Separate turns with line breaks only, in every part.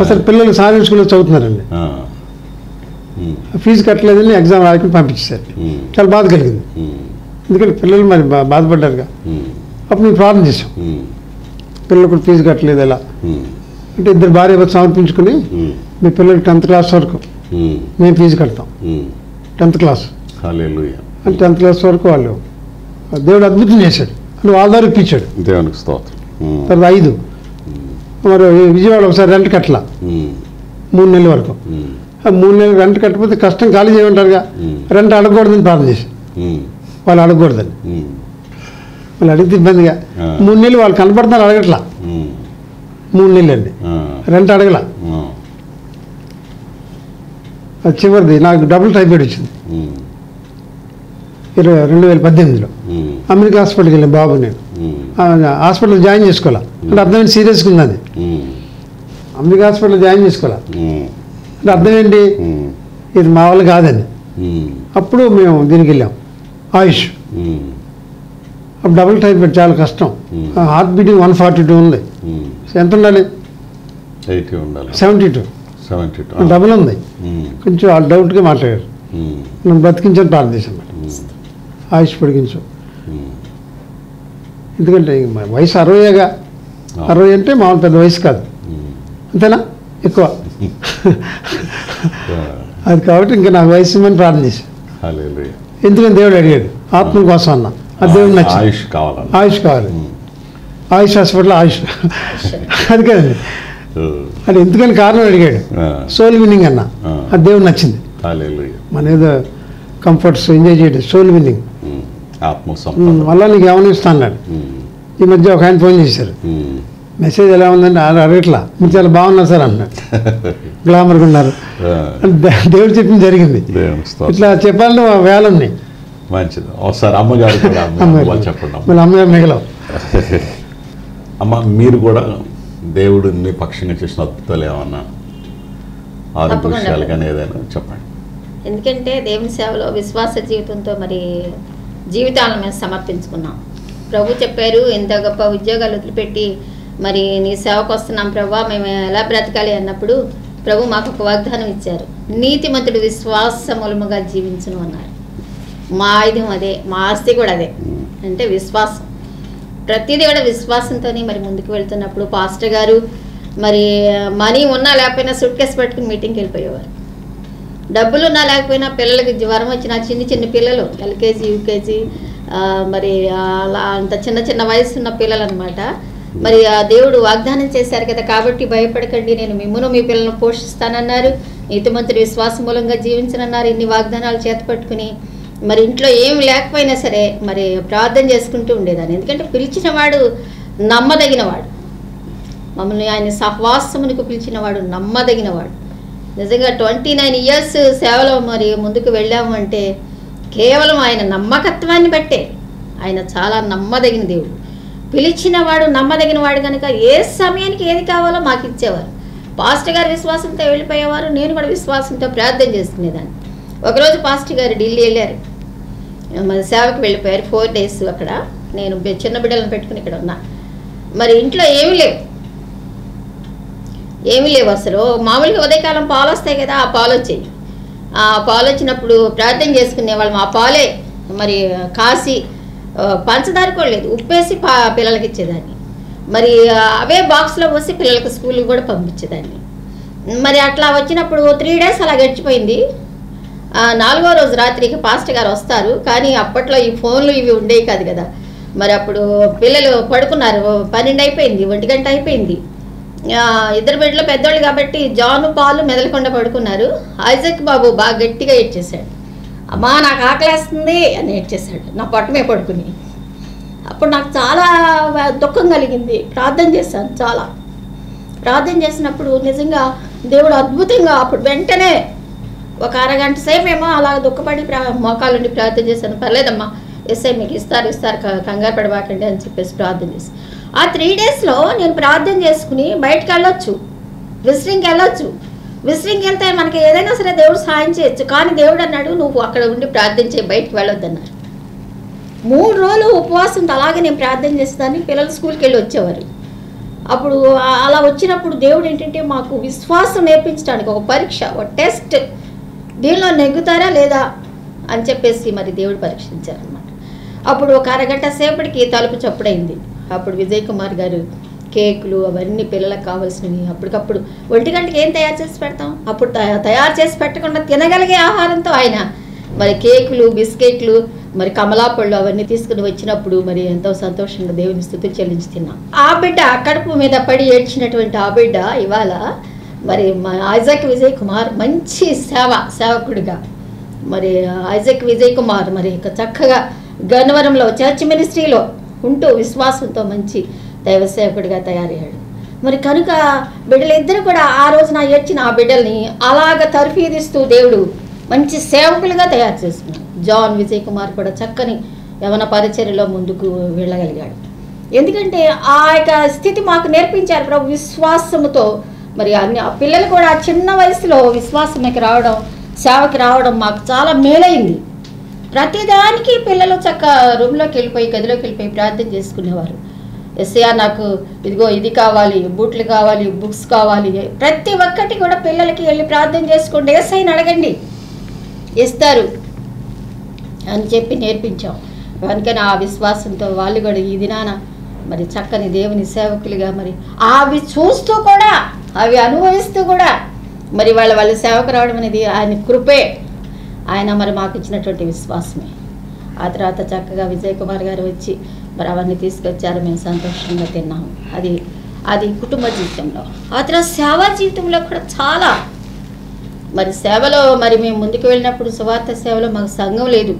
అసలు పిల్లలు సారీ స్కూల్లో చదువుతున్నారండి. ఫీజు కట్టలేదని ఎగ్జామ్ రాయకుండా పంపించేశారు. చాలా బాధ కలిగింది. ఎందుకంటే పిల్లలు మరి బాధపడ్డారుగా. అప్పుడు మేము ప్రార్థన చేసాం పిల్లలు కూడా ఫీజు కట్టలేదు ఎలా? అంటే ఇద్దరు భార్య సమర్పించుకుని మీ పిల్లలకి టెన్త్ క్లాస్ వరకు మేము. ఫీజు కడతాం. Tenth class. అంటే టెన్త్ క్లాస్ వరకు వాళ్ళు దేవుడు అద్భుతం చేశాడు. అని వాళ్ళ ద్వారా ఇప్పించాడు.
దేవునికి స్తోత్రం.
తర్వాత ఐదు. మరి విజయవాడ ఒకసారి రెంట్ కట్టల. మూడు నెలల వరకు. మూడు నెలలు రెంట్ కట్టకపోతే కష్టం ఖాళీ చేయమంటారుగా. రెంట్ అడగకూడదని ప్రార్థన చేసి. వాళ్ళు అడగకూడదని. వాళ్ళు అడిగితే ఇబ్బందిగా. మూడు నెలలు వాళ్ళు కనపడుతున్నారు అడగట్లా. మూడు నెలలు అండి. రెంట్ అడగల. చివరిది. నాకు డబుల్ టైఫాయిడ్ వచ్చింది. ఇరవై రెండు వేల పద్దెనిమిదిలో. అమెరికా హాస్పిటల్కి వెళ్ళాను బాబు నేను. హాస్పిటల్ జాయిన్ చేసుకోవాలా? అంటే అర్థమైంది సీరియస్గా ఉంది అది. అమెరికా హాస్పిటల్ జాయిన్ చేసుకోవాలా? అంటే అర్థం ఏంటి? ఇది మా వాళ్ళు కాదని అప్పుడు మేము దీనికి వెళ్ళాం. ఆయుష్. అప్పుడు డబుల్ టైఫాయిడ్ చాలా కష్టం. Heart beating one forty two ఉంది. ఎంత ఉండాలి?
ఎయిటీ ఉండాలి.
Seventy two.
Seventy two.
Double ఉంది. కొంచెం వాళ్ళు డౌట్గా మాట్లాడారు. నన్ను బ్రతికించని ప్రార్థించాను ఆయుష్ పొడిగించు. ఎందుకంటే వయసు అరవైగా అరవై అంటే మామూలు పెద్ద వయసు కాదు. అంతేనా? ఎక్కువ. అది కాబట్టి ఇంకా నాకు వయసు ఇమ్మని ప్రార్థన చేశాను. ఎందుకని దేవుడు అడిగాడు ఆత్మ కోసం అన్న. అది దేవుడు నచ్చింది.
ఆయుష్ కావాలన్న.
ఆయుష్ కావాలి. ఆయుష్ హాస్పిటల్ ఆయుష్. అది కదండి. అది ఎందుకని కారణం అడిగాడు. సోల్ విన్నింగ్ అన్న.
ఆ.
అది దేవుడు నచ్చింది. మన ఏదో కంఫర్ట్స్ ఎంజాయ్ చేయడం సోల్ విన్నింగ్. మళ్ళీ నీకు ఏమైనా ఇస్తా అన్నాడు. ఈ మధ్య ఒక ఆయన ఫోన్ చేశారు. మెసేజ్ ఎలా ఉందంటే "ఆ, అడగట్లా మీరు చాలా బాగున్నారు సార్ అన్నాడు. గ్లామర్గా ఉన్నారు. దేవుడు చెప్పింది జరిగింది. ఇట్లా చెప్పాలంటే మా వేళ ఉన్నాయి
మంచిది. ఒకసారి అమ్మగారు చెప్పండి అమ్మ.
మళ్ళీ అమ్మగారు మిగలవు.
అమ్మ మీరు కూడా దేవుడు పక్షంగా చేసిన అద్భుతాలు ఏమన్నా ఆరోగ్య. విషయాలు కానీ ఏదైనా చెప్పండి.
ఎందుకంటే దేవుని సేవలో విశ్వాస జీవితంతో మరి జీవితాలను మేము సమర్పించుకున్నాం. ప్రభు చెప్పారు ఇంత గొప్ప ఉద్యోగాలు వదిలిపెట్టి మరి నీ సేవకు వస్తున్నాం ప్రభు మేము ఎలా బ్రతకాలి? అన్నప్పుడు ప్రభు మాకు ఒక వాగ్దానం ఇచ్చారు. నీతిమంతుడు విశ్వాస మూలముగా జీవించును అన్నారు. మా ఆయుధం అదే మా ఆస్తి కూడా అదే అంటే విశ్వాసం. ప్రతిదీ కూడా విశ్వాసంతోనే మరి ముందుకు వెళ్తున్నప్పుడు పాస్టర్ గారు మరి మనీ ఉన్నా లేకపోయినా సూట్ కేసు పట్టుకుని మీటింగ్కి వెళ్ళిపోయేవారు. డబ్బులు ఉన్నా లేకపోయినా పిల్లలకి జ్వరం వచ్చిన చిన్న చిన్న పిల్లలు ఎల్కేజీ యూకేజీ మరి అలా అంత చిన్న చిన్న వయసు ఉన్న పిల్లలు అనమాట మరి ఆ దేవుడు వాగ్దానం చేశారు కదా కాబట్టి భయపడకండి నేను మిమ్మను మీ పిల్లలను పోషిస్తానన్నారు. నీతిమంతుడు విశ్వాస మూలంగా జీవించనన్నారు ఇన్ని వాగ్దానాలు చేతపట్టుకుని మరి ఇంట్లో ఏం లేకపోయినా సరే మరి ప్రార్థన చేసుకుంటూ ఉండేదాన్ని. ఎందుకంటే పిలిచిన వాడు నమ్మదగినవాడు. మమ్మల్ని ఆయన సహవాసమునికి పిలిచినవాడు నమ్మదగినవాడు. నిజంగా ట్వంటీ నైన్ ఇయర్స్ సేవలో మరి ముందుకు వెళ్ళాము అంటే కేవలం ఆయన నమ్మకత్వాన్ని బట్టే ఆయన చాలా నమ్మదగిన దేవుడు. పిలిచిన వాడు నమ్మదగిన వాడు కనుక ఏ సమయానికి ఏది కావాలో మాకు ఇచ్చేవారు. పాస్టర్ గారు విశ్వాసంతో వెళ్ళిపోయేవారు నేను కూడా విశ్వాసంతో ప్రార్థన చేసుకునేదాన్ని. ఒకరోజు పాస్టర్ గారు ఢిల్లీ వెళ్ళారు. మరి సేవకు వెళ్ళిపోయారు ఫోర్ డేస్ అక్కడ. నేను చిన్న బిడ్డలను పెట్టుకుని ఇక్కడ ఉన్నా. మరి ఇంట్లో ఏమీ లేవు. ఏమీ లేవు అసలు. మామూలుగా ఉదయకాలం పాలు వస్తాయి కదా ఆ పాలు వచ్చాయి ఆ పాలు వచ్చినప్పుడు ప్రార్థన చేసుకునే వాళ్ళం. ఆ పాలే మరి కాసి పంచదార కూడా లేదు. ఉప్పేసి పా పిల్లలకి ఇచ్చేదాన్ని. మరి అవే బాక్స్లో పోసి పిల్లలకు స్కూల్కి కూడా పంపించేదాన్ని. మరి అట్లా వచ్చినప్పుడు త్రీ డేస్ అలా గడిచిపోయింది. నాలుగో రోజు రాత్రికి పాస్టర్ గారు వస్తారు. కానీ అప్పట్లో ఈ ఫోన్లు ఇవి ఉండేవి కాదు కదా. మరి అప్పుడు పిల్లలు పడుకున్నారు. పన్నెండు అయిపోయింది ఒంటి గంట అయిపోయింది. ఇద్దరు బిడ్డలు పెద్దోళ్ళు కాబట్టి జాను పాలు మెదలకుండా పడుకున్నారు. ఐజక్ బాబు బాగా గట్టిగా ఏడ్చేశాడు. అమ్మా నాకు ఆకలేస్తుంది అని ఏడ్చేశాడు. నా పట్టమే పడుకుని. అప్పుడు నాకు చాలా దుఃఖం కలిగింది. ప్రార్థన చేశాను చాలా. ప్రార్థన చేసినప్పుడు నిజంగా దేవుడు అద్భుతంగా అప్పుడు వెంటనే ఒక అరగంట సేపు ఏమో అలా దుఃఖపడి ప్రా మోకాలుండి ప్రార్థన చేశాను. పర్లేదమ్మా ఎస్ఐ మీకు ఇస్తారు ఇస్తారు కంగారు పడబాకండి అని చెప్పేసి ప్రార్థన చేసి ఆ త్రీ డేస్లో నేను ప్రార్థన చేసుకుని బయటకు వెళ్ళొచ్చు. విజిటింగ్కి వెళ్ళొచ్చు. విజిటింగ్కి వెళ్తే మనకి ఏదైనా సరే దేవుడు సాయం చేయొచ్చు. కానీ దేవుడు అన్నాడు నువ్వు అక్కడ ఉండి ప్రార్థించే బయటకు వెళ్ళొద్దన్నారు. మూడు రోజులు ఉపవాసంతో అలాగే నేను ప్రార్థన చేసేదాన్ని. పిల్లలు స్కూల్కి వెళ్ళి వచ్చేవారు. అప్పుడు అలా వచ్చినప్పుడు దేవుడు ఏంటంటే మాకు విశ్వాసం నేర్పించడానికి ఒక పరీక్ష ఒక టెస్ట్. దీనిలో నెగ్గుతారా లేదా అని చెప్పేసి మరి దేవుడు పరీక్షించారనమాట అప్పుడు ఒక అరగంట సేపటికి తలుపు చప్పుడైంది. అప్పుడు విజయ్ కుమార్ గారు కేకులు అవన్నీ పిల్లలకు కావాల్సినవి అప్పటికప్పుడు ఒంటి గంటకి ఏం తయారు చేసి పెడతాం? అప్పుడు తయారు చేసి పెట్టకుండా తినగలిగే ఆహారంతో ఆయన. మరి కేకులు బిస్కెట్లు మరి కమలాపళ్ళు అవన్నీ తీసుకుని వచ్చినప్పుడు మరి ఎంతో సంతోషంగా దేవుని స్థుతులు చెల్లించి తిన్నాం ఆ బిడ్డ కడుపు మీద పడి ఏడ్చినటువంటి ఆ బిడ్డ ఇవాళ మరి మా ఐజాక్ విజయ్ కుమార్ మంచి సేవ సేవకుడిగా. మరి ఐజక్ విజయ్ కుమార్ మరి చక్కగా గన్నవరంలో చర్చ్ మినిస్ట్రీలో ఉంటూ విశ్వాసంతో మంచి దైవ సేవకుడిగా తయారయ్యాడు. మరి కనుక బిడ్డలిద్దరు కూడా ఆ రోజున ఏడ్చిన ఆ బిడ్డల్ని అలాగ తర్ఫీదిస్తూ దేవుడు మంచి సేవకులుగా తయారు చేసుకున్నాడు. జాన్ విజయ్ కుమార్ కూడా చక్కని యవన పరిచర్యలో ముందుకు వెళ్ళగలిగాడు. ఎందుకంటే ఆ యొక్క స్థితి మాకు నేర్పించారు ప్రభు విశ్వాసముతో. మరి అన్ని ఆ పిల్లలు కూడా చిన్న వయసులో విశ్వాసంకి రావడం సేవకి రావడం మాకు చాలా మేలైంది. ప్రతిదానికి పిల్లలు చక్క రూమ్లోకి వెళ్ళిపోయి గదిలోకి వెళ్ళిపోయి ప్రార్థన చేసుకునేవారు. ఎస్ఐ నాకు ఇదిగో ఇది కావాలి బూట్లు కావాలి బుక్స్ కావాలి. ప్రతి ఒక్కటి కూడా పిల్లలకి వెళ్ళి ప్రార్థన చేసుకోండి. ఎస్ఐని అడగండి. ఇస్తారు అని చెప్పి నేర్పించాం. అందుకని ఆ విశ్వాసంతో వాళ్ళు కూడా ఈ దినాన మరి చక్కని దేవుని సేవకులుగా మరి అవి చూస్తూ కూడా అవి అనుభవిస్తూ కూడా మరి వాళ్ళ వాళ్ళ సేవకు రావడం అనేది ఆయన కృపే. ఆయన మరి మాకు ఇచ్చినటువంటి విశ్వాసమే. ఆ తర్వాత చక్కగా విజయ్ కుమార్ గారు వచ్చి మరి అవన్నీ తీసుకొచ్చారు మేము సంతోషంగా తిన్నాము. అది అది కుటుంబ జీవితంలో. ఆ తర్వాత సేవా జీవితంలో కూడా చాలా. మరి సేవలో మరి మేము ముందుకు వెళ్ళినప్పుడు సువార్త సేవలో మాకు సంఘం లేదు.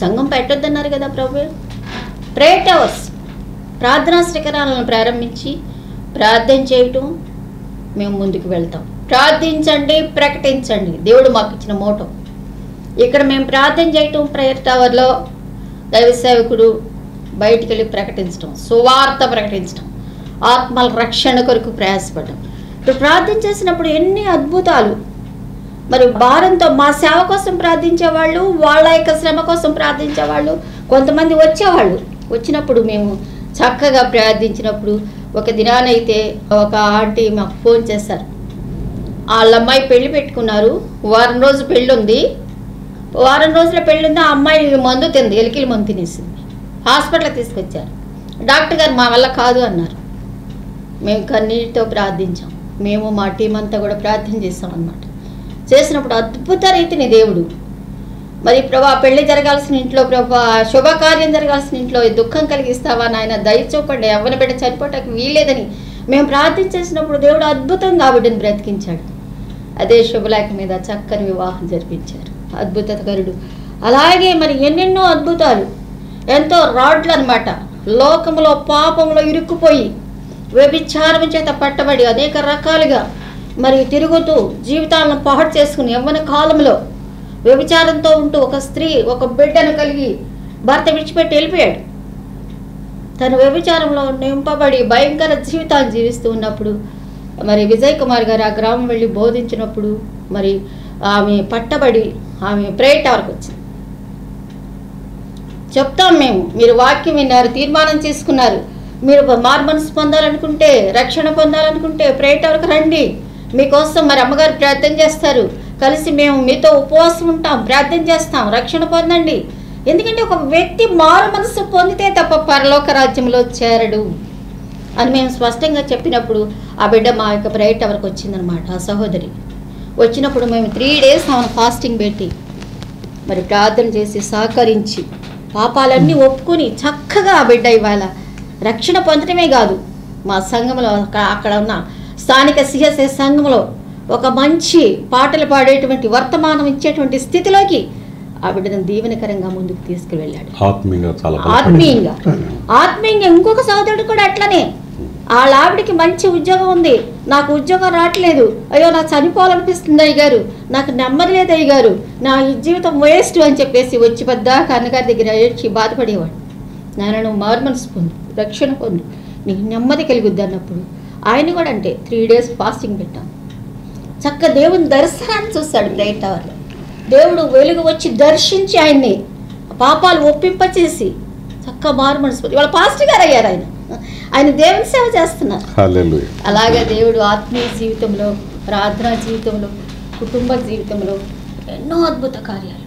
సంఘం పెట్టొద్దన్నారు కదా ప్రభు. ప్రేయర్ టవర్స్ ప్రార్థనా శిఖరాలను ప్రారంభించి ప్రార్థన చేయటం మేము ముందుకు వెళ్తాం. ప్రార్థించండి ప్రకటించండి. దేవుడు మాకు ఇచ్చిన మోటం. ఇక్కడ మేము ప్రార్థన చేయటం ప్రేయర్ టవర్లో దైవ సేవకుడు బయటికి వెళ్ళి ప్రకటించడం సువార్త ప్రకటించడం ఆత్మల రక్షణ కొరకు ప్రయాసపడడం ఇప్పుడు ప్రార్థన చేసినప్పుడు ఎన్ని అద్భుతాలు. మరి భారంతో మా సేవ కోసం ప్రార్థించేవాళ్ళు వాళ్ళ యొక్క శ్రమ కోసం ప్రార్థించేవాళ్ళు కొంతమంది వచ్చేవాళ్ళు. వచ్చినప్పుడు మేము చక్కగా ప్రార్థించినప్పుడు ఒక దినానైతే ఒక ఆంటీ మాకు ఫోన్ చేశారు. వాళ్ళ అమ్మాయి పెళ్ళి పెట్టుకున్నారు. వారం రోజు పెళ్ళి ఉంది వారం రోజుల పెళ్ళి ఉంది ఆ అమ్మాయి మందు తింది ఎలికిలి మందు తినేసింది. హాస్పిటల్కి తీసుకొచ్చారు. డాక్టర్ గారు మా వల్ల కాదు అన్నారు. మేము కన్నీటితో ప్రార్థించాం. మేము మా టీం అంతా కూడా ప్రార్థన చేసాం అన్నమాట చేసినప్పుడు అద్భుత రీతిని దేవుడు. మరి ప్రభా పెళ్ళి జరగాల్సిన ఇంట్లో ప్రభా శుభకార్యం జరగాల్సిన ఇంట్లో దుఃఖం కలిగిస్తావా నాయన? దయచూపండి ఎవరిని బిడ్డ చనిపోవటానికి వీల్లేదని మేము ప్రార్థన చేసినప్పుడు దేవుడు అద్భుతంగా ఆ బిడ్డను బ్రతికించాడు. అదే శుభలేఖ మీద చక్కని వివాహం జరిపించారు. అద్భుతకరుడు. అలాగే మరి ఎన్నెన్నో అద్భుతాలు. ఎంతో రాడ్లు అనమాట లోకంలో పాపంలో ఇరుక్కుపోయి వ్యభిచారం చేత పట్టబడి అనేక రకాలుగా మరి తిరుగుతూ జీవితాలను పాటు చేసుకుని యవ్వన కాలంలో వ్యభిచారంతో ఉంటూ ఒక స్త్రీ ఒక బిడ్డను కలిగి భర్త విడిచిపెట్టి వెళ్ళిపోయాడు. తను వ్యభిచారంలో నింపబడి భయంకర జీవితాన్ని జీవిస్తూ ఉన్నప్పుడు మరి విజయ్ కుమార్ గారు ఆ గ్రామం వెళ్ళి బోధించినప్పుడు మరి ఆమె పట్టబడి ఆమె ప్రేయర్ టవర్కి వచ్చింది. చెప్తాం మేము మీరు వాక్యం విన్నారు తీర్మానం చేసుకున్నారు. మీరు మార్మన్స్ పొందాలనుకుంటే రక్షణ పొందాలనుకుంటే ప్రేయర్ టవర్కి రండి. మీకోసం మరి అమ్మగారు ప్రార్థన చేస్తారు. కలిసి మేము మీతో ఉపవాసం ఉంటాం ప్రార్థన చేస్తాం రక్షణ పొందండి. ఎందుకంటే ఒక వ్యక్తి మారు మనసు పొందితే తప్ప పరలోక రాజ్యంలో చేరడు అని మేము స్పష్టంగా చెప్పినప్పుడు ఆ బిడ్డ మా యొక్క ప్రేయర్ టవర్కి వచ్చిందనమాట ఆ సహోదరి. వచ్చినప్పుడు మేము త్రీ డేస్ ఆమెను ఫాస్టింగ్ పెట్టి మరి ప్రార్థన చేసి సహకరించి పాపాలన్నీ ఒప్పుకొని చక్కగా ఆ బిడ్డ ఇవాళ రక్షణ పొందడమే కాదు. మా సంఘంలో అక్కడ ఉన్న స్థానిక సిఎస్ఎస్ సంఘంలో ఒక మంచి పాటలు పాడేటువంటి వర్తమానం ఇచ్చేటువంటి స్థితిలోకి ఆ బిడ్డను దీవెనకరంగా ముందుకు తీసుకువెళ్ళాడు.
ఆత్మీయంగా
ఆత్మీయంగా. ఇంకొక సోదరుడు కూడా అట్లనే. వాళ్ళ ఆవిడకి మంచి ఉద్యోగం ఉంది. నాకు ఉద్యోగం రావట్లేదు. అయ్యో నాకు చనిపోవాలనిపిస్తుంది అయ్యగారు. నాకు నెమ్మది లేదు అయ్యగారు. నా జీవితం వేస్ట్ అని చెప్పేసి వచ్చి పెద్ద కన్నగారి దగ్గర ఏడ్చి బాధపడేవాడు. నాయన నువ్వు మార్మన్స్ పొందు రక్షణ పొందు. నీకు నెమ్మది కలుగుద్ది అన్నప్పుడు ఆయన కూడా అంటే త్రీ డేస్ ఫాస్టింగ్ పెట్టాం. చక్క దేవుని దర్శనాన్ని చూస్తాడు బ్రైట్ టవర్లో దేవుడు వెలుగు వచ్చి దర్శించి ఆయన్ని పాపాలు ఒప్పింపచేసి చక్క మార్మన్స్ పొంది. వాళ్ళ పాస్టర్ గారు అయ్యారు ఆయన. ఆయన దేవుని సేవ చేస్తున్నారు.
హల్లెలూయా
అలాగే దేవుడు ఆత్మీయ జీవితంలో ప్రార్థనా జీవితంలో కుటుంబ జీవితంలో ఎన్నో అద్భుత కార్యాలు.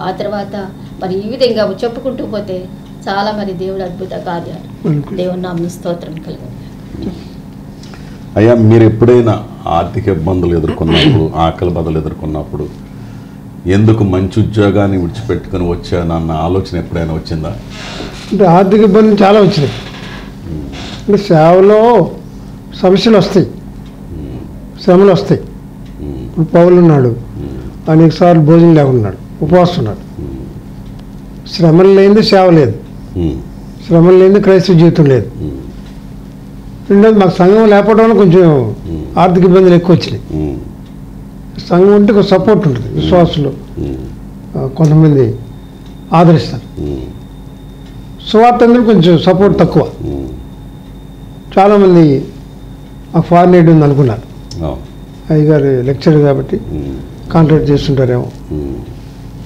ఆ తర్వాత మరి ఈ విధంగా చెప్పుకుంటూ పోతే చాలా మరి దేవుడు అద్భుత కార్యాలు. దేవుని నామ స్తోత్రం కలిగి
అయ్యా మీరు ఎప్పుడైనా ఆర్థిక ఇబ్బందులు ఎదుర్కొన్నప్పుడు ఆకలి బదులు ఎదుర్కొన్నప్పుడు ఎందుకు మంచి ఉద్యోగాన్ని విడిచిపెట్టుకుని వచ్చానన్న ఆలోచన ఎప్పుడైనా వచ్చిందా?
అంటే ఆర్థిక ఇబ్బందులు చాలా వచ్చినాయి. అంటే సేవలో సమస్యలు వస్తాయి శ్రమలు వస్తాయి ఇప్పుడు పౌలు ఉన్నాడు. అనేక సార్లు భోజనం లేకున్నాడు. ఉపవాసం ఉన్నాడు. శ్రమలు లేనిది సేవ లేదు. శ్రమలు లేనిది క్రైస్తవ జీవితం లేదు. రెండోది మాకు సంఘం లేకపోవడం వల్ల కొంచెం ఆర్థిక ఇబ్బందులు ఎక్కువ వచ్చినాయి సంఘం ఉంటే కొంచెం సపోర్ట్ ఉంటుంది. విశ్వాసులు కొంతమంది ఆదరిస్తారు. సువార్త కొంచెం సపోర్ట్ తక్కువ. చాలామంది ఆ ఫారెన్ ఎయిడ్ ఉంది అనుకున్నారు. అయ్యగారు లెక్చర్ కాబట్టి కాంట్రాక్ట్ చేస్తుంటారేమో.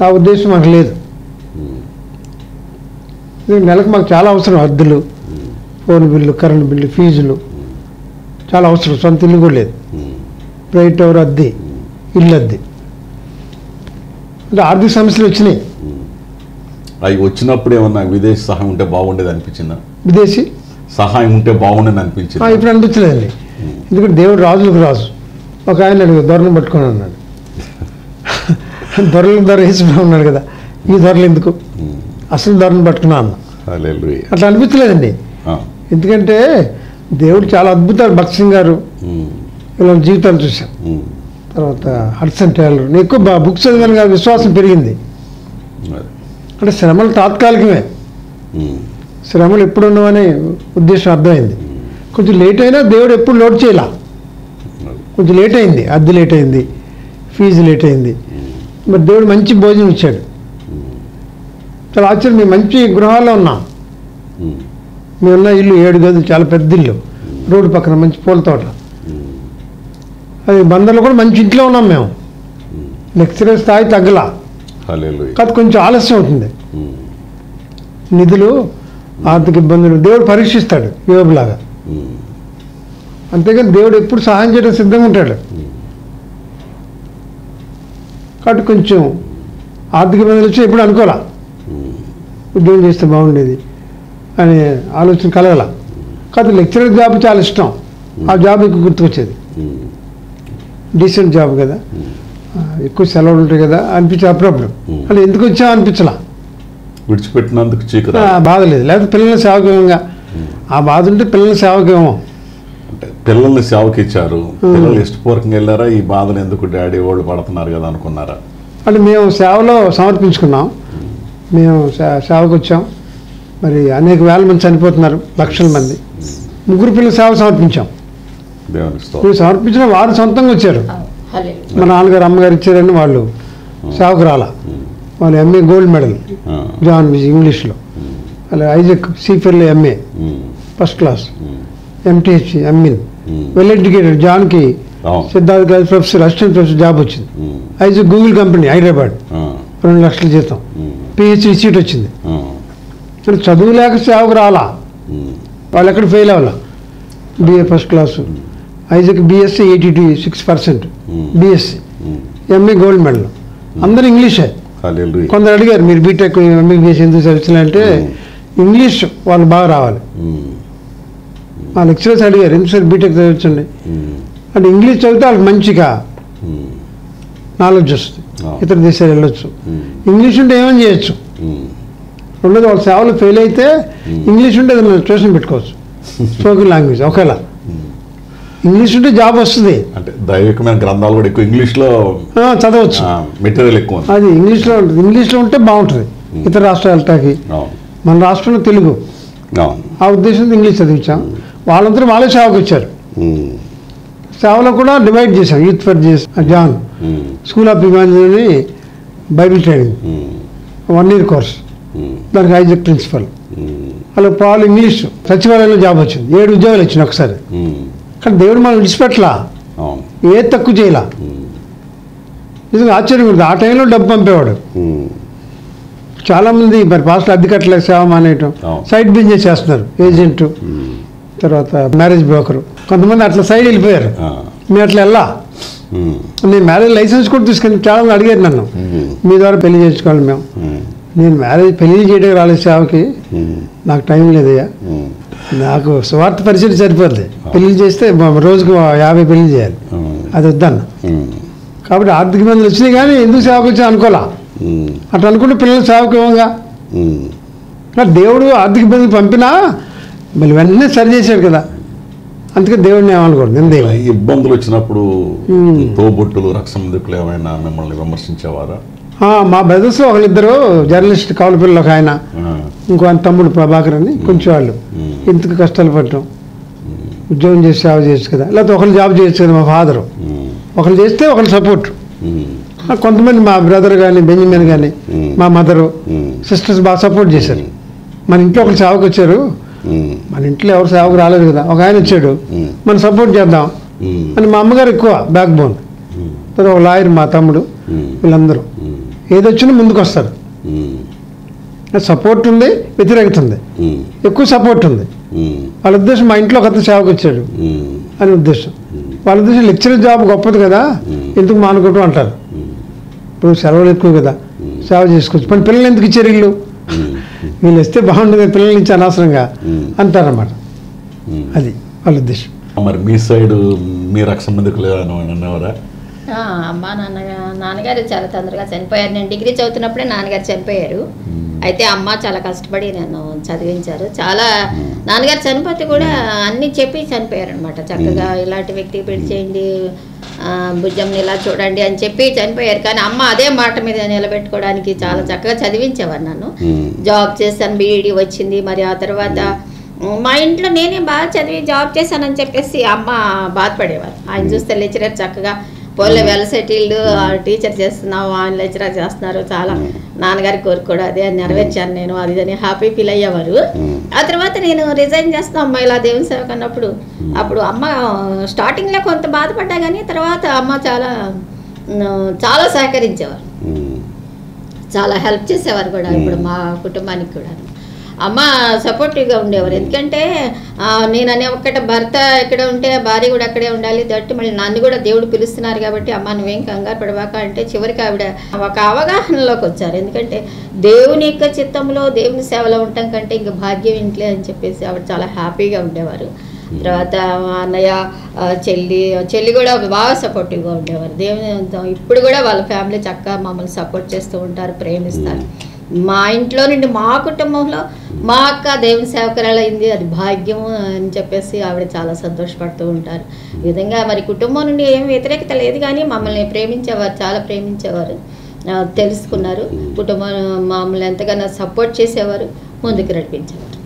ఆ ఉద్దేశం మాకు లేదు. నెలకు మాకు చాలా అవసరం అద్దెలు ఫోన్ బిల్లు కరెంట్ బిల్లు ఫీజులు. చాలా అవసరం సొంత ఇల్లు కూడా లేదు. ప్రైవేట్ టవర్ అద్దె? ఇల్లు అద్దె. అంటే ఆర్థిక సమస్యలు వచ్చినాయి.
అవి వచ్చినప్పుడు ఏమన్నా విదేశీ సహాయం ఉంటే బాగుండేది అనిపించిందా?
విదేశీ?
సహాయం ఉంటే బాగుండేది
ఆ,
అనిపించింది
ఇప్పుడు అనిపించలేదండి. ఎందుకంటే దేవుడు రాజులకు రాజు. ఒక ఆయన అడుగు దొరను పట్టుకొని అన్నాడు. దొరలు దొర వేసి ఉన్నాడు కదా ఈ దొరలు ఎందుకు? అసలు దొరను పట్టుకున్నా అన్న. అట్లా అనిపించలేదండి. ఎందుకంటే దేవుడు చాలా అద్భుతాలు భక్త్ సింగ్ గారు.
ఉమ్,
ఇలా జీవితాలు చూశాం
ఉమ్,
తర్వాత హడ్సన్ టైలర్. నేను ఎక్కువ బుక్స్ చదివాను కదా విశ్వాసం పెరిగింది. అంటే శ్రమలు తాత్కాలికమే. శ్రమలు ఎప్పుడు ఉండవనే ఉద్దేశం అర్థమైంది. కొంచెం లేట్ అయినా దేవుడు ఎప్పుడు లోడ్ చేయాల. కొంచెం లేట్ అయింది అద్దె లేట్ అయింది ఫీజు లేట్ అయింది. మరి దేవుడు మంచి భోజనం ఇచ్చాడు. చాలా ఆశ్చర్యం మేము మంచి గృహాల్లో ఉన్నాం. మేమున్న ఇల్లు ఏడు గదులు చాలా పెద్ద ఇల్లు. రోడ్డు పక్కన మంచి పూల తోట. అది బందర్లో కూడా మంచి ఇంట్లో ఉన్నాం మేము. లెక్చరర్ స్థాయి తగ్గలా. కాదు కొంచెం ఆలస్యం అవుతుంది. నిధులు ఆర్థిక ఇబ్బందులు. దేవుడు పరీక్షిస్తాడు. యోగులాగా అంతేగాని దేవుడు ఎప్పుడు సహాయం చేయడం సిద్ధంగా ఉంటాడు కాబట్టి కొంచెం ఆర్థిక ఇబ్బందులు వచ్చి ఎప్పుడు అనుకోవాలా? ఉద్యోగం చేస్తే బాగుండేది అనే ఆలోచన కలగల. కాదు లెక్చరర్ జాబ్ చాలా ఇష్టం. ఆ జాబ్ ఎక్కువ గుర్తుకొచ్చేది. డీసెంట్ జాబ్ కదా. ఎక్కువ సెలవులు ఉంటాయి కదా అనిపించే అప్పుడప్పుడు అలా ఎందుకు వచ్చా అనిపించలా.
విడిచిపెట్టినందుకు చీకరా
బాధ లేదు. లేకపోతే పిల్లల సేవకేమంగా? ఆ బాధ ఉంటే పిల్లల సేవకేమో?
అంటే పిల్లల్ని సేవకి ఇచ్చారు పిల్లలు ఇష్టపూర్వకంగా వెళ్ళారా? ఈ బాధను ఎందుకు డాడీ వాళ్ళు పడుతున్నారు కదా అనుకున్నారా?
అంటే మేము సేవలో సమర్పించుకున్నాం. మేము సేవకు వచ్చాం మరి అనేక వేల మంది చనిపోతున్నారు లక్షల మంది. ముగ్గురు పిల్లల సేవ సమర్పించాం.
దేవునికి స్తోత్రం.
మేము సమర్పించిన వారు సొంతంగా వచ్చారు. మా నాన్నగారు అమ్మగారు ఇచ్చారని వాళ్ళు. సేవకు రాలా. వాళ్ళు ఎంఏ గోల్డ్ మెడల్ జాన్ విజ్ ఇంగ్లీష్లో అలా Isaac సీఫర్లో MA first class M T H ఎంఇన్ well educated జాన్కి సిద్ధార్థ్ గారి ప్రొఫెసర్ అసిస్టెంట్ ప్రొఫెసర్ జాబ్ వచ్చింది. ఐజక్ గూగుల్ కంపెనీ హైదరాబాద్ రెండు లక్షల జీతం. పిహెచ్డి సీట్ వచ్చింది. అంటే చదువు లేక సేవకు రాలా. వాళ్ళు ఎక్కడ ఫెయిల్ అవ్వాలా? BA first class Isaac BSc eighty two six percent BSc. MA gold medal అందరూ ఇంగ్లీషే. కొందరు అడిగారు మీరు బీటెక్ ఎంబీబీఎస్ ఎందుకు చదివించాలంటే ఇంగ్లీష్ వాళ్ళు బాగా రావాలి. మా లెక్చరర్స్ అడిగారు ఎందుకు సార్ బీటెక్ చదివించండి అంటే ఇంగ్లీష్ చదివితే వాళ్ళకి మంచిగా నాలెడ్జ్ వస్తుంది. ఇతర దేశాలు వెళ్ళొచ్చు. ఇంగ్లీష్ ఉంటే ఏమని చేయొచ్చు? రెండోది వాళ్ళ సేవలు ఫెయిల్ అయితే ఇంగ్లీష్ ఉంటే ట్యూషన్ పెట్టుకోవచ్చు. స్పోకెన్ లాంగ్వేజ్ ఒకేలా ఇంగ్లీష్ ఉంటే జాబ్ వస్తుంది.
అంటే దైవికమైన గ్రంథాలు కూడా ఎక్కువ ఇంగ్లీష్లో
చదవచ్చు.
మెటీరియల్ ఎక్కువ
అది ఇంగ్లీష్లో ఉంటుంది. ఇంగ్లీష్లో ఉంటే బాగుంటుంది. ఇతర రాష్ట్రాలు వెళ్ళటానికి
అవును.
మన రాష్ట్రంలో తెలుగు. ఆ ఉద్దేశంతో ఇంగ్లీష్ చదివించాం. వాళ్ళందరూ వాళ్ళే సేవకు వచ్చారు. సేవలో కూడా డివైడ్ చేశాం. యూత్ ఫర్ చేసి John. School of imaginary bible training. One year course. దానికి ఐజక్ ప్రిన్సిపల్. అలా పాలు ఇంగ్లీష్. సచివాలయంలో జాబ్ వచ్చింది. ఏడు ఉద్యోగాలు వచ్చినాయి ఒకసారి. కానీ దేవుడు మనం విడిచిపెట్టలా. ఏ తక్కువ చేయలా. నిజంగా ఆశ్చర్యం ఉంది. ఆ టైంలో డబ్బు పంపేవాడు. చాలామంది మరి పాస్టర్ అద్దె కట్టలేక సేవ మానేయటం. సైడ్ బిజినెస్ చేస్తున్నారు ఏజెంట్. తర్వాత మ్యారేజ్ బ్రోకరు. కొంతమంది అట్లా సైడ్ వెళ్ళిపోయారు. నేను అట్లా వెళ్ళా. నేను మ్యారేజ్ లైసెన్స్ కూడా తీసుకుని చాలా మంది అడిగారు నన్ను. మీ ద్వారా పెళ్ళి చేసుకోవాలి మేము. నేను మ్యారేజ్ పెళ్ళి చేయడానికి రాలేదు సేవకి. నాకు టైం లేదయ్యా. నాకు స్వార్థ పరిస్థితి సరిపోద్ది పెళ్ళి చేస్తే రోజుకు యాభై పెళ్ళి చేయాలి. అది వద్దన్న. కాబట్టి ఆర్థిక ఇబ్బందులు వచ్చినాయి కానీ ఎందుకు సేవకు వచ్చా అనుకోలా. అట్లా అనుకుంటే పిల్లలు సేవకు ఇవ్వంగా దేవుడు ఆర్థిక ఇబ్బందులు పంపినా మళ్ళీ వెంటనే సరి చేశాడు కదా. అందుకే దేవుడిని ఏమనుకోండి నేను దేవుడు
ఇబ్బందులు వచ్చినప్పుడు తోబుట్టులు రక్షణ ఏమైనా మిమ్మల్ని విమర్శించేవారా?
మా బ్రదర్స్ ఒకళ్ళిద్దరు జర్నలిస్ట్ కౌల పిల్లలు ఒక ఆయన. ఇంకో ఆయన తమ్ముడు ప్రభాకర్ అని కొంచెం వాళ్ళు. ఇంతకు కష్టాలు పడటం ఉద్యోగం చేసి సేవ చేయొచ్చు కదా లేకపోతే ఒకళ్ళు జాబ్ చేయొచ్చు కదా మా ఫాదరు. ఒకళ్ళు చేస్తే ఒకళ్ళు సపోర్ట్. కొంతమంది మా బ్రదర్ కానీ బెంజమిన్ కానీ. మా మదరు. సిస్టర్స్ బాగా సపోర్ట్ చేశారు మన ఇంట్లో ఒకళ్ళు సేవకు వచ్చారు. మన ఇంట్లో ఎవరు సేవకు రాలేదు కదా ఒక ఆయన వచ్చాడు. మనం సపోర్ట్ చేద్దాం. అని మా అమ్మగారు ఎక్కువ బ్యాక్ బోన్. తర్వాత ఒక లాయర్ మా తమ్ముడు. వీళ్ళందరూ
ఉమ్.
ఏదొచ్చినా ముందుకు వస్తారు. సపోర్ట్ ఉంది వ్యతిరేకత ఉంది. ఎక్కువ సపోర్ట్ ఉంది. వాళ్ళ ఉద్దేశం మా ఇంట్లో ఒక అతను సేవకు వచ్చాడు. అని ఉద్దేశం వాళ్ళ ఉద్దేశం లెక్చరర్ జాబ్ గొప్పది కదా ఎందుకు మానుకోవటం అంటారు ఇప్పుడు సెలవులు ఎక్కువ కదా సేవ చేసుకోవచ్చు మన పిల్లలు ఎందుకు ఇచ్చారు వీళ్ళు. వీళ్ళు ఇస్తే బాగుంటుంది పిల్లల నుంచి అనవసరంగా. అంటారన్నమాట. అది వాళ్ళ ఉద్దేశం
మరి మీ సైడ్ మీ రక్షణ ఎందుకు లేదని అనేవారా
ఆ, అమ్మ నాన్న నాన్నగారు చాలా తొందరగా చనిపోయారు. నేను డిగ్రీ చదువుతున్నప్పుడే నాన్నగారు చనిపోయారు. అయితే అమ్మ చాలా కష్టపడి నన్ను చదివించారు. చాలా నాన్నగారు చనిపోతే కూడా అన్ని చెప్పి చనిపోయారు అనమాట చక్కగా ఇలాంటి వ్యక్తికి పెళ్ళి చేయండి భుజంని ఇలా చూడండి అని చెప్పి చనిపోయారు. కానీ అమ్మ అదే మాట మీద నిలబెట్టుకోవడానికి చాలా చక్కగా చదివించేవారు నన్ను. జాబ్ చేశాను బీఈడి వచ్చింది. మరి ఆ తర్వాత మా ఇంట్లో నేనే బాగా చదివి జాబ్ చేశానని చెప్పేసి అమ్మ బాధపడేవారు. ఆయన చూస్తే లెక్చరర్ చక్కగా పోలే వెల్ సెటిల్డ్ టీచర్ చేస్తున్నావు ఆయన లెక్చరర్ చేస్తున్నారు చాలా. నాన్నగారి కోరిక కూడా అదే నెరవేర్చాను నేను అది అని హ్యాపీ ఫీల్ అయ్యేవారు. ఆ తర్వాత నేను రిజైన్ చేస్తాను అమ్మ ఇలా దేవుని సేవకు అన్నప్పుడు. అప్పుడు అమ్మ స్టార్టింగ్లో కొంత బాధపడ్డా కానీ తర్వాత అమ్మ చాలా చాలా సహకరించేవారు. చాలా హెల్ప్ చేసేవారు కూడా ఇప్పుడు మా కుటుంబానికి కూడా. అమ్మ సపోర్టివ్గా ఉండేవారు. ఎందుకంటే నేను అనే ఒక్కట భర్త ఎక్కడ ఉంటే భార్య కూడా అక్కడే ఉండాలి. దట్టి మళ్ళీ నన్ను కూడా దేవుడు పిలుస్తున్నారు కాబట్టి అమ్మ నువ్వేం కంగారు పడవాక అంటే చివరికి ఆవిడ ఒక అవగాహనలోకి వచ్చారు. ఎందుకంటే దేవుని యొక్క చిత్తంలో దేవుని సేవలో ఉండటం కంటే ఇంకా భాగ్యం ఇంట్లే అని చెప్పేసి ఆవిడ చాలా హ్యాపీగా ఉండేవారు. తర్వాత అన్నయ్య చెల్లి చెల్లి కూడా బాగా సపోర్టివ్గా ఉండేవారు. దేవుని ఇప్పుడు కూడా వాళ్ళ ఫ్యామిలీ చక్కగా మమ్మల్ని సపోర్ట్ చేస్తూ ఉంటారు ప్రేమిస్తారు. మా ఇంట్లో నుండి మా కుటుంబంలో మా అక్క దేవుని సేవకురాలైంది అది భాగ్యం అని చెప్పేసి ఆవిడ చాలా సంతోషపడుతూ ఉంటారు. ఈ విధంగా మరి కుటుంబం నుండి ఏం వ్యతిరేకత లేదు కానీ మమ్మల్ని ప్రేమించేవారు చాలా ప్రేమించేవారు తెలుసుకున్నారు. కుటుంబం మమ్మల్ని ఎంతగానో సపోర్ట్ చేసేవారు ముందుకు నడిపించేవారు.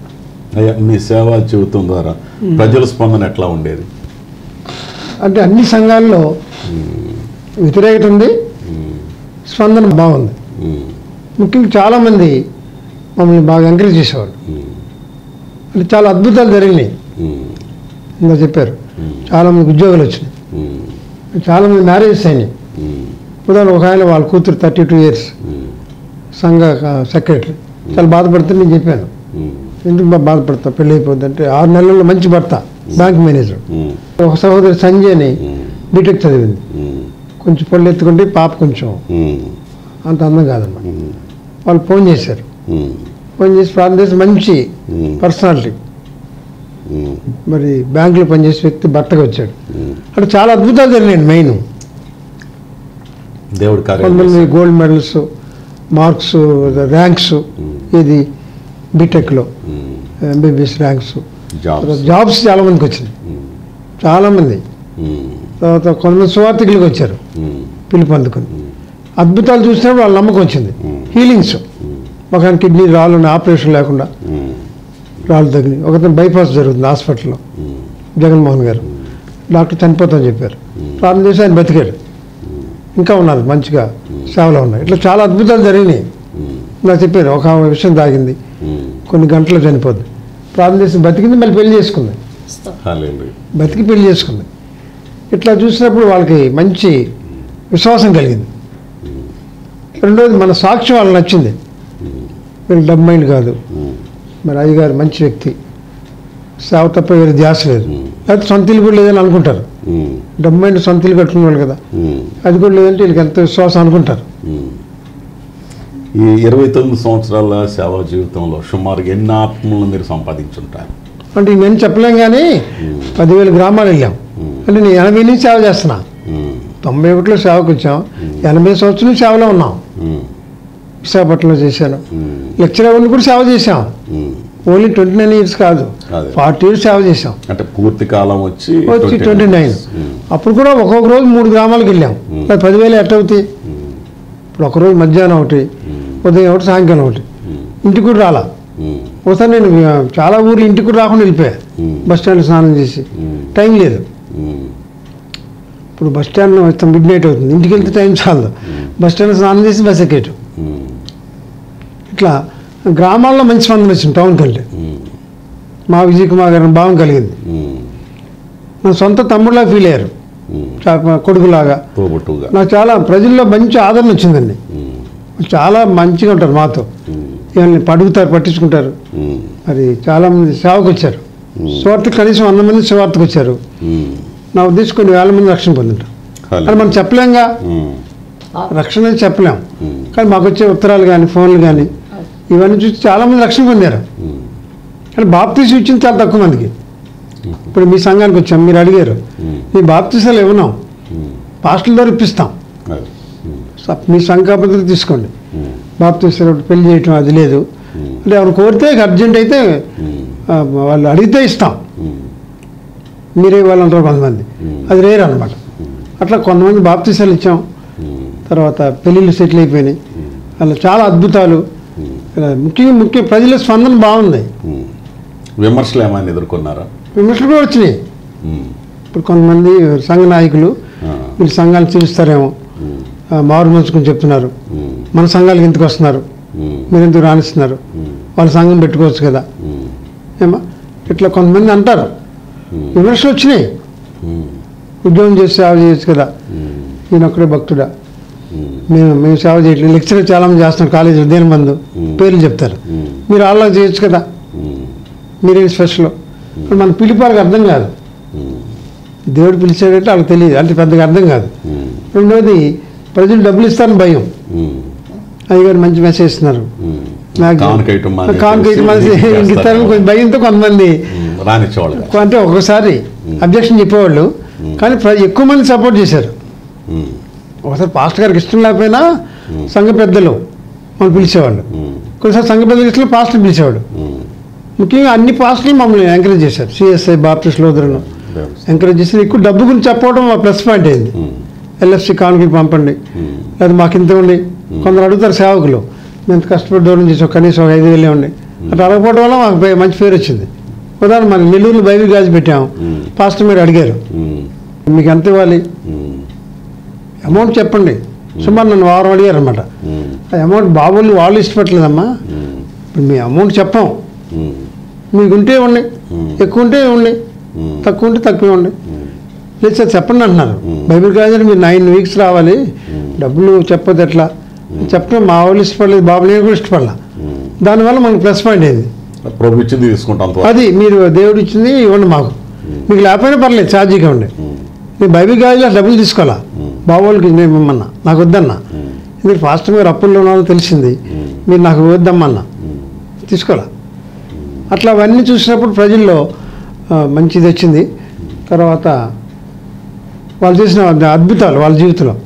అయ్యా మీ సేవా జీవితం ద్వారా ప్రజల స్పందన ఎట్లా ఉండేది?
అంటే అన్ని సంఘాల్లో వ్యతిరేకత ఉంది. స్పందన బాగుంది. ముఖ్యంగా చాలామంది మమ్మల్ని బాగా ఎంకరేజ్ చేసేవాళ్ళు అంటే చాలా అద్భుతాలు జరిగినాయి. ఇంకా చెప్పారు. చాలామంది ఉద్యోగాలు వచ్చినాయి. చాలామంది మ్యారేజెస్ అయినాయి. ఉదాహరణ ఒక ఆయన వాళ్ళ కూతురు థర్టీ టూ ఇయర్స్ సంఘ సెక్రటరీ. చాలా బాధపడితే నేను చెప్పాను. ఎందుకు బాధపడతా? పెళ్ళి అయిపోద్ది ఆరు నెలల్లో మంచి భర్త బ్యాంక్ మేనేజర్. ఒక సహోదరి సంజయ్ అని బీటెక్ చదివింది. కొంచెం పళ్ళు ఎత్తుకుంటే పాప కొంచెం అంత అందం కాదన్నమాట వాళ్ళు ఫోన్ చేశారు. ఫోన్ చేసి చేసి మంచి. పర్సనాలిటీ. మరి బ్యాంకులో పనిచేసే వ్యక్తి భర్తగా వచ్చాడు. అక్కడ చాలా అద్భుతాలు జరిగినాయి మెయిన్
దేవుడి
కొంతమంది. గోల్డ్ మెడల్స్ మార్క్స్ ర్యాంక్స్ ఇది బీటెక్లో. ఎంబీబీఎస్ ర్యాంక్స్
జాబ్స్
జాబ్స్ చాలా మందికి వచ్చినాయి. చాలామంది. తర్వాత కొంతమంది సువార్థికులకు వచ్చారు. పిలుపు అందుకుని అద్భుతాలు చూసినప్పుడు వాళ్ళ నమ్మకం వచ్చింది. హీలింగ్స్ ఒక కిడ్నీ రాళ్ళు ఆపరేషన్ లేకుండా. రాళ్ళు తగిలి ఒకతను బైపాస్ జరుగుతుంది హాస్పిటల్లో. జగన్మోహన్ గారు డాక్టర్ చనిపోతామని చెప్పారు ప్రారంభం చేసి ఆయన బతికాడు ఇంకా ఉన్నారు మంచిగా సేవలో ఉన్నారు ఇట్లా చాలా అద్భుతాలు జరిగినాయి. నాకు చెప్పారు ఒక విషయం తాగింది. కొన్ని గంటలు చనిపోద్ది ప్రార్థన చేసి బతికింది మళ్ళీ పెళ్ళి చేసుకుంది. బతికి పెళ్ళి చేసుకుంది ఇట్లా చూసినప్పుడు వాళ్ళకి మంచి విశ్వాసం కలిగింది రెండోది మన సాక్ష్యం వాళ్ళకి నచ్చింది వీళ్ళు డబ్ మైండ్ కాదు. మరి అయ్యగారు మంచి వ్యక్తి సేవ తప్ప వేరే ధ్యాస లేదు. లేకపోతే సొంత ఇల్లు కూడా లేదని అనుకుంటారు. డబ్బు అంటే సొంత ఇల్లు కట్టుకునే వాళ్ళు కదా. అది కూడా లేదంటే వీళ్ళకి ఎంత విశ్వాసం అనుకుంటారు.
ఈ ఇరవై తొమ్మిది సంవత్సరాల సేవా జీవితంలో సుమారుగా ఎన్ని ఆత్మలను మీరు సంపాదించుంటారు
అంటే నేను చెప్పలేం కానీ పదివేల గ్రామాలు వెళ్ళాం. అంటే నేను ఎనభై నుంచి సేవ చేస్తున్నా. తొంభై ఒకటిలో సేవకు వచ్చాం ఎనభై సంవత్సరం సేవలో ఉన్నాం. విశాఖపట్నంలో చేశాను. లెక్చరర్ ఉండి కూడా సేవ చేశాం. ఓన్లీ ట్వంటీ నైన్ ఇయర్స్ కాదు
అదే.
ఫార్టీ ఇయర్స్ సేవ చేశాం
అంటే పూర్తి కాలం వచ్చి
వచ్చి ట్వంటీ నైన్. అప్పుడు కూడా ఒక్కొక్క రోజు మూడు గ్రామాలకు వెళ్ళాం. మరి పదివేలు ఎట్ట అవుతాయి. ఇప్పుడు ఒక రోజు మధ్యాహ్నం ఒకటి. ఉదయం ఒకటి సాయంకాలం ఒకటి. ఇంటికి కూడా రాలా. ఒకసారి నేను చాలా ఊర్లు ఇంటికి కూడా రాకుండా వెళ్ళిపోయా. బస్ స్టాండ్ స్నానం చేసి. టైం లేదు. ఇప్పుడు బస్ స్టాండ్ వస్తాం మిడ్ నైట్ అవుతుంది. ఇంటికి వెళ్తే టైం చాలదు బస్ స్టాండ్ స్నానం చేసి బస్ ఎక్కేయటం.
ఉమ్.
ఇట్లా గ్రామాల్లో మంచి స్పందన వచ్చింది టౌన్ కంటే
ఉమ్.
మా విజయ్ కుమార్ గారిని భావం కలిగింది. నా సొంత తమ్ముడులా ఫీల్ అయ్యారు. కొడుకులాగా. నాకు చాలా ప్రజల్లో మంచి ఆదరణ వచ్చిందండి. చాలా మంచిగా ఉంటారు మాతో.
ఉమ్.
ఏమైనా అడుగుతారు పట్టించుకుంటారు. మరి చాలా మంది సేవకు వచ్చారు. స్వార్థ కనీసం వంద మంది స్వార్థకు వచ్చారు. నా ఉద్దేశం కొన్ని వేల మంది రక్షణ పొందుంటారు. అని మనం చెప్పలేంగా. రక్షణ అని చెప్పలేం. కానీ మాకు వచ్చే ఉత్తరాలు కానీ ఫోన్లు కానీ ఇవన్నీ చూసి చాలా మంది రక్షణ పొందారు. కానీ బాప్తీసు ఇచ్చింది చాలా తక్కువ మందికి ఇప్పుడు మీ సంఘానికి వచ్చాం మీరు అడిగారు. మీ బాప్తీసాలు ఇవ్వనాం. పాస్టల్ ద్వారా ఇప్పిస్తాం
అదే.
మీ సంఘ పద్ధతి తీసుకోండి. బాప్తీసాలు పెళ్ళి చేయటం అది లేదు. అంటే ఎవరు కోరితే అర్జెంట్ అయితే వాళ్ళు అడిగితే ఇస్తాం. మీరే ఇవ్వాలంటారు కొంతమంది. అది రేర్ అనమాట అట్లా కొంతమంది బాప్తీసాలు ఇచ్చాం. తర్వాత పెళ్ళిళ్ళు సెటిల్ అయిపోయినాయి అలా చాలా అద్భుతాలు ముఖ్యంగా ముఖ్య ప్రజల స్పందన బాగుంది.
విమర్శలు ఏమైనా ఎదుర్కొన్నారా
విమర్శలు కూడా వచ్చినాయి. ఇప్పుడు కొంతమంది సంఘ నాయకులు. వీళ్ళు సంఘాలు చూస్తారేమో
ఉమ్.
మారు మంచుకొని చెప్తున్నారు. మన సంఘాలకు ఎందుకు వస్తున్నారు. మీరు ఎందుకు రాణిస్తున్నారు. వాళ్ళ సంఘం పెట్టుకోవచ్చు కదా. ఏమా ఇట్లా కొంతమంది అంటారు. విమర్శలు వచ్చినాయి. ఉద్యోగం చేసి సేవ చేయొచ్చు కదా. ఈయన ఒక్కడే భక్తుడా. మేము మేము సేవ చేయట్లేదు లెక్చర్ చాలా మంది చేస్తున్నాం కాలేజీలో దేని మందు. పేర్లు చెప్తారు. మీరు వాళ్ళకి చేయొచ్చు కదా. మీరేం స్పెషల్ మన పిలిపి వాళ్ళకి అర్థం కాదు. దేవుడు పిలిచాడంటే వాళ్ళకి తెలియదు అంటే పెద్దగా అర్థం కాదు. రెండోది ప్రజలు డబ్బులు ఇస్తారని భయం. అయ్యగారు మంచి మెసేజ్ ఇస్తున్నారు. నాకు
కానుకైటం మానేసి
కానుకైతే మనసి
ఇంటికి
ఇంక ఇస్తారని
చేస్తారు.
కొంచెం భయంతో కొంతమంది.
రానిచ్చేవాళ్ళు.
అంటే ఒకసారి అబ్జెక్షన్ చెప్పేవాళ్ళు. కానీ ఎక్కువ మంది సపోర్ట్ చేశారు. ఒకసారి పాస్టర్ గారికి ఇష్టం లేకపోయినా సంఘ పెద్దలు మనం పిలిచేవాళ్ళు. కొన్నిసారి సంఘ పెద్దలు ఇష్టం పాస్టర్ పిలిచేవాడు. ముఖ్యంగా అన్ని పాస్టర్లు మమ్మల్ని ఎంకరేజ్ చేశారు. సిఎస్ఐ బాప్టిస్ట్ లోదరును ఎంకరేజ్ చేసి ఎక్కువ డబ్బు గురించి చెప్పడం మా ప్లస్ పాయింట్ అయింది. ఎల్ఎఫ్సి కానుకలు పంపండి. లేదా మాకు ఇంత ఉండి కొందరు అడుగుతారు సేవకులు. మేము కష్టపడి దూరం చేసాం? కనీసం ఒక ఐదు వేలే ఉండి. అట్లా అడగపోవడం వల్ల మాకు మంచి పేరు వచ్చింది. ఉదాహరణ మన నెల్లూరులో బైబిల్ గాజు పెట్టాము. పాస్టర్ మీరు అడిగారు. మీకు ఎంత ఇవ్వాలి. అమౌంట్ చెప్పండి సుమారు నన్ను వారం అడిగారు అనమాట అమౌంట్ బాబుల్ని వాళ్ళు ఇష్టపడలేదమ్మా
ఉమ్.
ఇప్పుడు మీ అమౌంట్ చెప్పాం
ఉమ్.
మీకు ఉంటే ఉండి. ఎక్కువ ఉంటే ఉండి. తక్కువ ఉంటే తక్కువ ఉండి. లేదు సార్ చెప్పండి అంటున్నారు. బైబిల్ కాదని మీరు నైన్ వీక్స్ రావాలి డబ్బులు చెప్పదు ఎట్లా చెప్పడం మా వాళ్ళు ఇష్టపడలేదు బాబు నేను కూడా ఇష్టపడలా. దానివల్ల మనకు ప్లస్ పాయింట్ అయింది
ప్రభు ఇచ్చింది తీసుకుంటాం
అది మీరు దేవుడు ఇచ్చింది ఇవ్వండి మాకు. మీకు లేకపోయినా పర్లేదు ఛార్జీగా ఉండి. నేను బైబిల్ కాలేజీలో డబ్బులు తీసుకోవాలా? బాబు వాళ్ళకి నేను ఇమ్మన్నా నాకు వద్దన్నా. మీరు ఫాస్ట్ మీరు అప్పుల్లో ఉన్నారని తెలిసింది. మీరు నాకు వద్దమ్మన్నా. తీసుకోవాలా? అట్లా అవన్నీ చూసినప్పుడు ప్రజల్లో మంచిది వచ్చింది. తర్వాత వాళ్ళు చేసిన అద్భుతాలు వాళ్ళ జీవితంలో.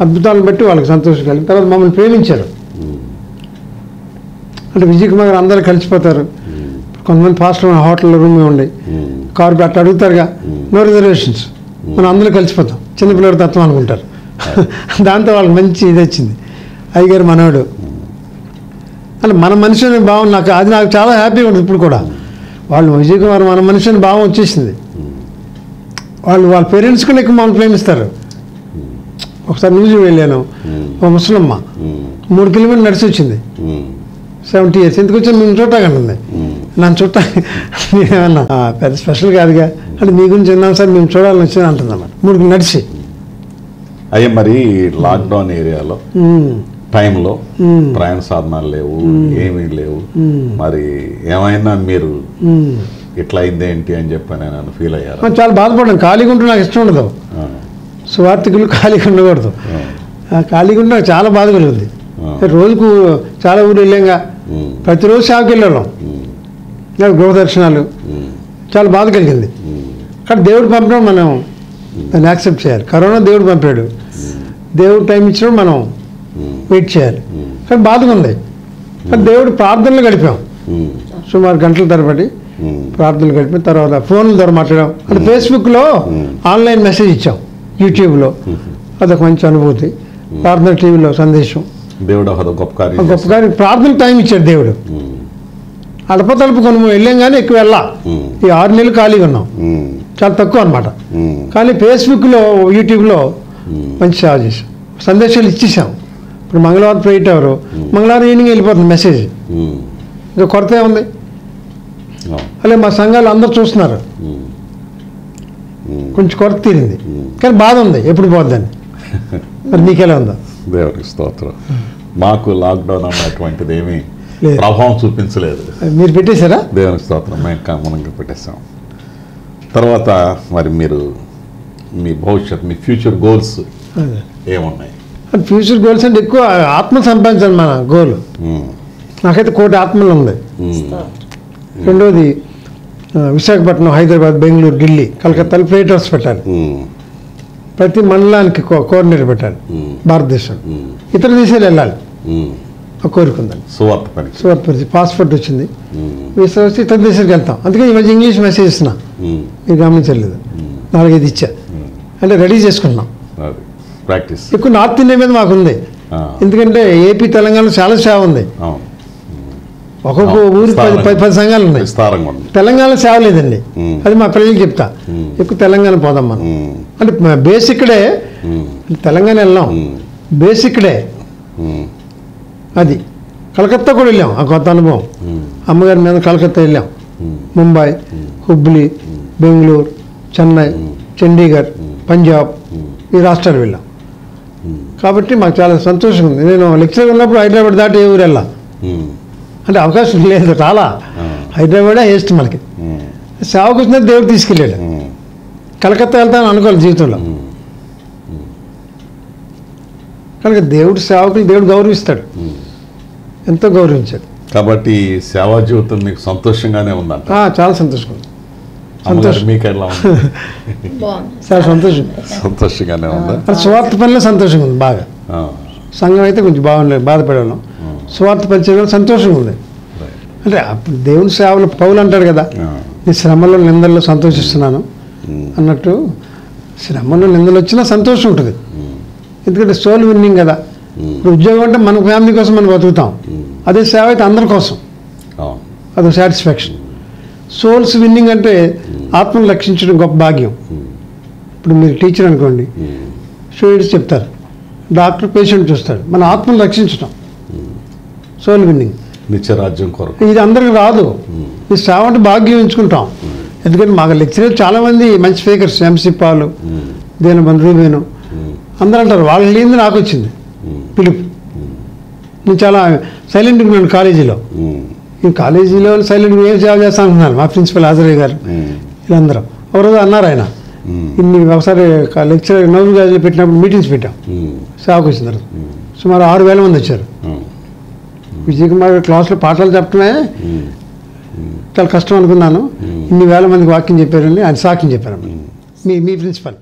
అద్భుతాలను బట్టి వాళ్ళకి సంతోషం కలిగింది. తర్వాత మమ్మల్ని ప్రేమించారు. అంటే విజయ్ కుమార్ గారు అందరూ కలిసిపోతారు. కొంతమంది ఫాస్ట్ హోటల్లో రూమ్ ఉండి కారు అట్లా అడుగుతారుగా నో రిజర్వేషన్స్ మనం అందరూ కలిసిపోతాం. చిన్నపిల్లడి తత్వం అనుకుంటారు. దాంతో వాళ్ళకి మంచి ఇది వచ్చింది. అయ్యగారు మనవాడు. అంటే మన మనిషి అనే భావం నాకు అది నాకు చాలా హ్యాపీగా ఉంటుంది ఇప్పుడు కూడా. వాళ్ళు విజయ్ కుమార్ మన మనిషి అనే భావం వచ్చేసింది. వాళ్ళు వాళ్ళ పేరెంట్స్ కూడా ఎక్కువ మమ్మల్ని ప్రేమిస్తారు. ఒకసారి న్యూస్ వెళ్ళాను. ఒక ముసలమ్మ. మూడు కిలోమీటర్లు నడిచి వచ్చింది. Seventy years. ఎందుకు వచ్చాను మేము చూడటాకంటుంది నన్ను చూడటా నేనేమన్నా "ఆ, పెద్ద స్పెషల్ కాదుగా. అంటే మీ గురించి విన్నాం సార్ మేము చూడాలని వచ్చాను అంటుంది అన్నమాట మూడు నడిచి.
అయ్యే మరి లాక్డౌన్ ఏరియాలో టైంలో ప్రయాణ సాధనాలు లేవు ఏమీ లేవు. మరి ఏమైనా మీరు. ఇట్లా అయింది ఏంటి అని చెప్పి నేను ఫీల్ అయ్యారు?
మనం చాలా బాధపడ్డాం ఖాళీగా ఉంటే నాకు ఇష్టం ఉండదు. సువార్థికులు ఖాళీగా ఉండకూడదు ఖాళీగా ఉంటే నాకు చాలా బాధ కలుగుతుంది రోజుకు చాలా ఊరు వెళ్ళాంగా. ప్రతిరోజు సేవకి వెళ్ళాం నాకు గృహ దర్శనాలు చాలా బాధ కలిగింది. కానీ దేవుడు పంపడం మనం దాన్ని యాక్సెప్ట్ చేయాలి. కరోనా దేవుడు పంపాడు. దేవుడు టైం ఇచ్చినప్పుడు మనం వెయిట్ చేయాలి. కానీ బాధగా ఉంది. కానీ దేవుడు ప్రార్థనలు గడిపాం. సుమారు గంటల తరబడి ప్రార్థనలు గడిపిన తర్వాత ఫోన్ల ద్వారా మాట్లాడాం. అంటే ఫేస్బుక్లో ఆన్లైన్ మెసేజ్ ఇచ్చాం. యూట్యూబ్లో. అదొక మంచి అనుభూతి. ప్రార్థన టీవీలో సందేశం.
దేవుడు గొప్ప కార్యం
గొప్ప గారి ప్రార్థన టైం ఇచ్చాడు దేవుడు. అడపతలుపు కొన్ని వెళ్ళాం కానీ ఎక్కువ వెళ్ళా. ఈ ఆరు నెలలు ఖాళీగా ఉన్నాం. చాలా తక్కువ అనమాట కానీ ఫేస్బుక్లో యూట్యూబ్లో మంచి సేవ చేసాం సందేశాలు ఇచ్చేసాం ఇప్పుడు మంగళవారం ప్రేట్ ఎవరు? మంగళవారం ఈవినింగ్ వెళ్ళిపోతుంది మెసేజ్ ఇంకా కొరత ఉంది అలాగే మా సంఘాలు అందరూ చూస్తున్నారు. కొంచెం కొరత తీరింది. కానీ బాధ ఉంది. ఎప్పుడు పోద్దని. మరి నీకెలా ఉందో?
దేవుడికి స్తోత్రం. మాకు లాక్డౌన్ అన్నటువంటిది ఏమీ. ప్రభావం చూపించలేదు.
మీరు పెట్టేశారా?
దేవునికి స్తోత్రం. మేము కామనంగా పెట్టేస్తాం తర్వాత మరి మీరు మీ భవిష్యత్ మీ ఫ్యూచర్ గోల్స్ ఏమున్నాయి?
ఫ్యూచర్ గోల్స్ అంటే ఎక్కువ ఆత్మ సంపాదించాలి మన గోల్. నాకైతే కోటి ఆత్మలు ఉంది. రెండోది ఆ, విశాఖపట్నం హైదరాబాద్ బెంగళూరు ఢిల్లీ కలకత్తాలో ప్లేటర్స్ పెట్టాలి.
ఉమ్,
ప్రతి మండలానికి కో- కోఆర్డినేటర్ పెట్టాలి. భారతదేశం. ఇతర దేశాలు వెళ్ళాలి. కోరిక ఉందండి.
సువార్త
సువర్త పాస్పోర్ట్ వచ్చింది. వీసా వచ్చి ఇతర దేశాలకు వెళ్తాం అందుకే ఈ మధ్య ఇంగ్లీష్ మెసేజ్ ఇస్తున్నా. మీరు గమనించలేదు. నాలుగైదు ఇచ్చా. అంటే రెడీ చేసుకుంటున్నాం
ప్రాక్టీస్.
ఎక్కువ నార్త్ ఇండియా మీద మాకు ఉంది. ఎందుకంటే ఏపీ తెలంగాణలో చాలా సేవ ఉంది. ఒక్కొక్క. ఊరికి పది పది పది సంఘాలు ఉన్నాయి. తెలంగాణ సేవ లేదండి. అది మా ప్రజలకు చెప్తా. ఎక్కువ తెలంగాణ పోదాం మనం. అంటే బేస్ ఇక్కడే.
ఉమ్,
తెలంగాణ వెళ్ళాం.
ఉమ్,
బేస్ ఇక్కడే.
ఉమ్,
అది. కలకత్తా కూడా వెళ్ళాం ఆ కొత్త అనుభవం. అమ్మగారి మీద కలకత్తా వెళ్ళాం. ముంబై హుబ్లీ బెంగళూరు చెన్నై చండీగఢ్ పంజాబ్ ఈ రాష్ట్రాలు వెళ్ళాం. కాబట్టి మాకు చాలా సంతోషంగా ఉంది. నేను లెక్చర్ ఉన్నప్పుడు హైదరాబాద్ దాటి ఏ ఊరు వెళ్ళా అంటే అవకాశం లేదు చాలా హైదరాబాదే హేస్ట్ మనకి. సేవకు వచ్చిన దేవుడు తీసుకెళ్ళాడు. కలకత్తా వెళ్తాను అనుకోవాలి జీవితంలో. కనుక దేవుడు సేవకులు దేవుడు గౌరవిస్తాడు. ఎంతో గౌరవించాడు
కాబట్టి సేవా జీవితం మీకు సంతోషంగానే ఉందంట.
ఆ, చాలా సంతోషంగా సంతోషం.
మీకు ఎలా
చాలా సంతోషం.
సంతోషంగానే ఉందా?
స్వార్థ పనిలో సంతోషంగా ఉంది బాగా.
ఆ,
సంఘం అయితే కొంచెం బాగుండలేదు బాధపడేవాళ్ళం.
ఉమ్,
స్వార్థ పరిచయం సంతోషంగా ఉంది. అంటే అప్పుడు దేవుని సేవలు పౌలు అంటాడు కదా నీ శ్రమలో నిందల్లో సంతోషిస్తున్నాను అన్నట్టు శ్రమలో నిందలు వచ్చినా సంతోషం ఉంటుంది. ఎందుకంటే సోల్ విన్నింగ్ కదా ఉద్యోగం అంటే మన ఫ్యామిలీ కోసం మనం బతుకుతాం.
ఉమ్,
అదే సేవ అయితే అందరి కోసం. అదో సాటిస్ఫాక్షన్. సోల్స్ విన్నింగ్ అంటే ఆత్మను రక్షించడం గొప్ప భాగ్యం. ఇప్పుడు మీరు టీచర్ అనుకోండి. స్టూడెంట్స్ చెప్తారు. డాక్టర్ పేషెంట్ చూస్తాడు మన ఆత్మను రక్షించడం సోల్ విన్నింగ్.
నిత్యరాజ్యం కొరకు.
ఇది అందరికి రాదు. ఈ సేవ అంటే భాగ్యం ఎంచుకుంటాం. ఎందుకంటే మాకు లెక్చరర్ చాలామంది మంచి స్పీకర్స్ ఎంసీ పాలు దేని బంధువును
ఉమ్,
అందరూ అంటారు వాళ్ళకి లేనిది నాకు వచ్చింది. పిలుపు. నేను చాలా సైలెంట్గా ఉన్నాను కాలేజీలో. ఈ కాలేజీలో సైలెంట్గా ఏం సేవ చేస్తా అంటున్నారు మా ప్రిన్సిపల్ హాజరయ్య గారు. వీళ్ళందరం. ఒకరోజు అన్నారు ఆయన. ఇన్ని ఒకసారి లెక్చర్ నవ్వు గాజులు పెట్టినప్పుడు మీటింగ్స్ పెట్టాం. సేవకు వచ్చిన తర్వాత. సుమారు ఆరు వేల మంది వచ్చారు. విజయ్ కుమార్ క్లాస్లో పాఠాలు చెప్పడమే చాలా కష్టం అనుకున్నాను. ఇన్ని వేల మందికి వాక్యం చెప్పారని ఆయన సాక్ష్యం చెప్పారు మీ మీ ప్రిన్సిపల్.